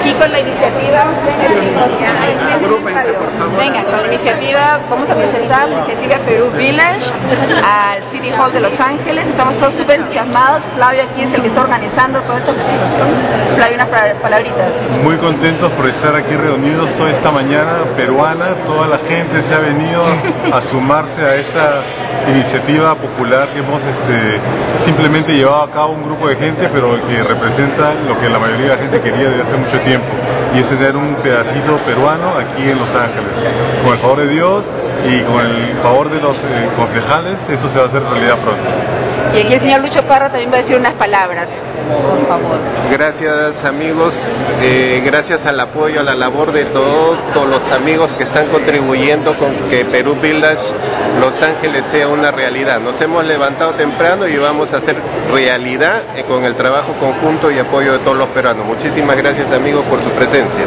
Aquí con la iniciativa. Venga, con la iniciativa, vamos a presentar la iniciativa Perú Village al City Hall de Los Ángeles. Estamos todos súper entusiasmados. Flavio aquí es el que está organizando toda esta presentación. Flavio, unas pa- palabritas. Muy contentos por estar aquí reunidos toda esta mañana peruana. Toda la gente se ha venido a sumarse a esta iniciativa popular que hemos este, simplemente llevado a cabo un grupo de gente, pero que representa lo que la mayoría de la gente quería desde hace mucho tiempo. Y es tener un pedacito peruano aquí en Los Ángeles. Con el favor de Dios y con el favor de los eh, concejales, eso se va a hacer realidad pronto. Y aquí el señor Lucho Parra también va a decir unas palabras, por favor. Gracias amigos, Eh, gracias al apoyo, a la labor de todo- todos los amigos que están contribuyendo con que Perú Village Los Ángeles sea una realidad. Nos hemos levantado temprano y vamos a hacer realidad eh, con el trabajo conjunto y apoyo de todos los peruanos. Muchísimas gracias amigos por su presencia.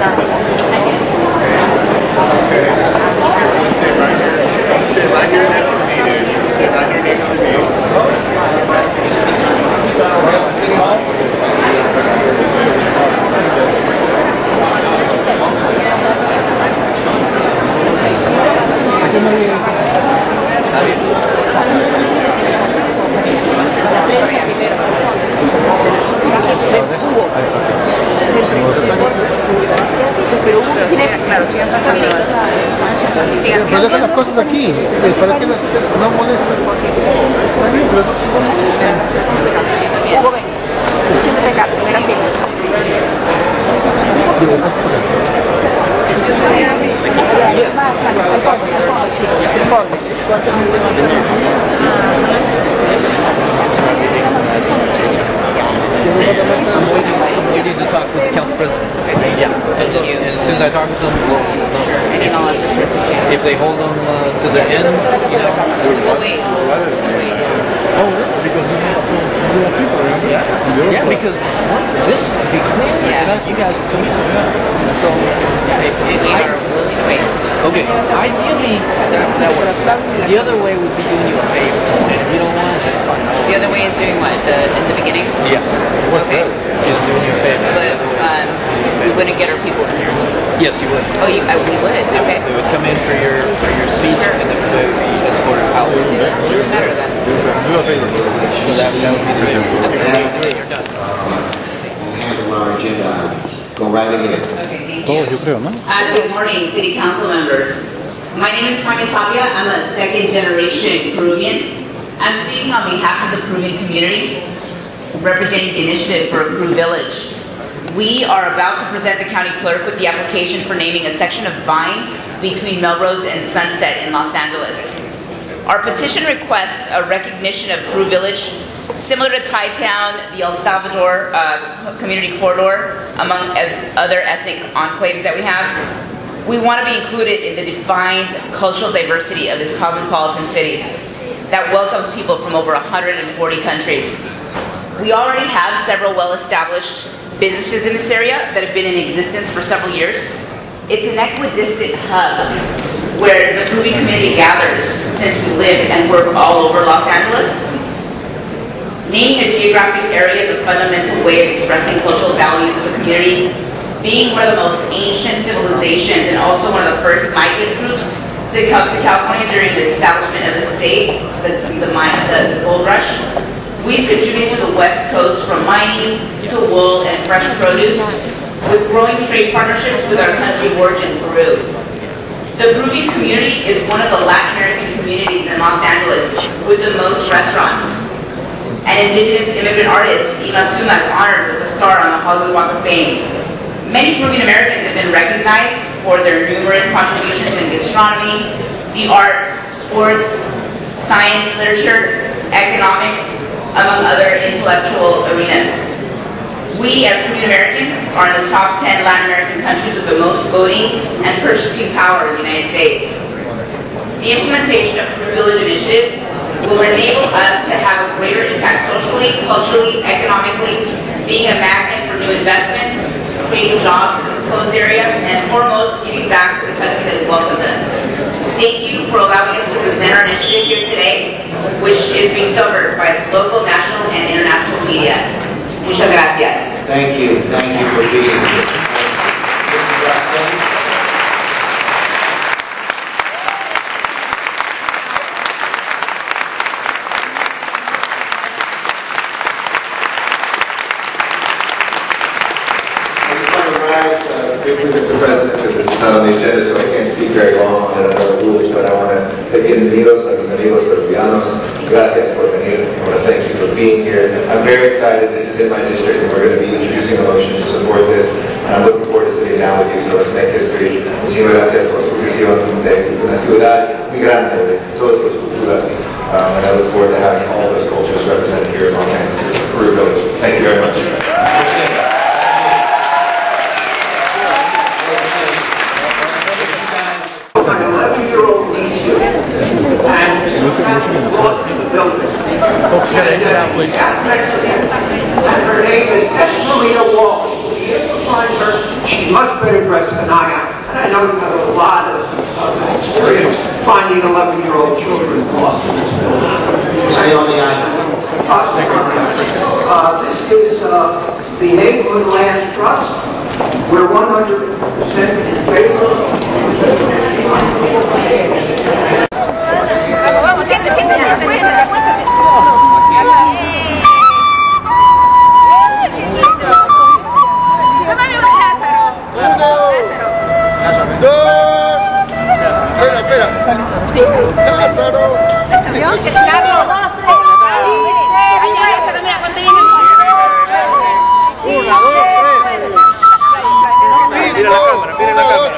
To here. Stay right cosas aquí, que no, no molesta. Está bien, pero no... the end, you know. Yeah, because once this would be clear, then you guys would come in. So, yeah, if, if we are willing to wait. Okay, ideally, that, that works. The other way would be doing you a favor. If you don't want it, that's fine. The other way is doing what? The, in the beginning? Yeah. Okay. Just doing you a favor. But um, we wouldn't get our people in here. Yes, you would. Oh, you, uh, we would? Okay. They would come in for your for your speech, and then they would be escorted out. Even better then. So that, that would be the and then you're done. Handle our agenda. Go right ahead. Okay, thank you. Todos, yo creo, ¿no? Uh, good morning, City Council members. My name is Tanya Tapia. I'm a second generation Peruvian. I'm speaking on behalf of the Peruvian community, representing the initiative for a Peru Village. We are about to present the county clerk with the application for naming a section of Vine between Melrose and Sunset in Los Angeles. Our petition requests a recognition of Peru Village, similar to Thai Town, the El Salvador uh, Community Corridor, among other ethnic enclaves that we have. We want to be included in the defined cultural diversity of this cosmopolitan city that welcomes people from over 140 countries. We already have several well-established businesses in this area that have been in existence for several years. It's an equidistant hub where the Peruvian community gathers since we live and work all over Los Angeles. Naming a geographic area is a fundamental way of expressing cultural values of a community. Being one of the most ancient civilizations and also one of the first migrant groups to come to California during the establishment of the state, the, the mine, the gold rush, we've contributed to the West Coast from mining to wool and fresh produce, with growing trade partnerships with our country of origin, Peru. The Peruvian community is one of the Latin American communities in Los Angeles with the most restaurants. And indigenous immigrant artist Yma Sumac honored with a star on the Hollywood Walk of Fame. Many Peruvian Americans have been recognized for their numerous contributions in gastronomy, the arts, sports, science, literature, economics, among other intellectual arenas. We, as Cuban Americans, are in the top 10 Latin American countries with the most voting and purchasing power in the United States. The implementation of Peru Village Initiative will enable us to have a greater impact socially, culturally, economically, being a magnet for new investments, creating jobs in the proposed area, and foremost, giving back to the country that has welcomed us. Thank you for allowing us to present our initiative here today, which is being covered by local, national, and international media. Muchas gracias. Thank you, thank you for being here. I just want to rise uh, quickly, Mr. President, because it's not on the agenda, so I can't speak very long on it, I know the rules, but I want to bienvenidos a mis amigos peruvianos. Gracias por venir. I want to thank you for being here. I'm very excited. This is in my district, and we're going to be introducing a motion to support this, and I'm looking forward to sitting down with you, so let's make history. Muchísimas gracias por su visión de una ciudad muy grande, de todas sus culturas, um, and I look forward to having all those cultures represented here in Los Angeles, Peru Village. Thank you very much. an 11-year-old lead student and lost in the building. Folks, get exit out, please. And her name is S. Maria Walsh. Will you able to find her? She's much better dressed than I am. And I know you have a lot of of experience finding 11-year-old children lost in this building. Stay on the island. Uh, This is uh, the Neighborhood Land Trust. We're 100% in favor. espera. Está listo. Sí. Lázaro. Mira cuánto Mira la cámara, mira la cámara.